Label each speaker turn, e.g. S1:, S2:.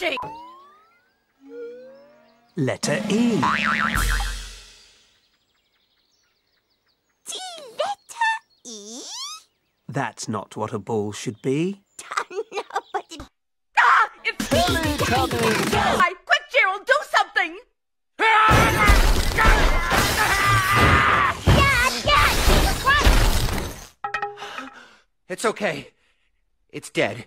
S1: watching!
S2: Letter E.
S3: Letter E?
S2: That's not what a ball should be.
S3: no, but it...
S1: Ah! It's me! I... quick, Gerald, do something!
S4: It's okay. It's dead.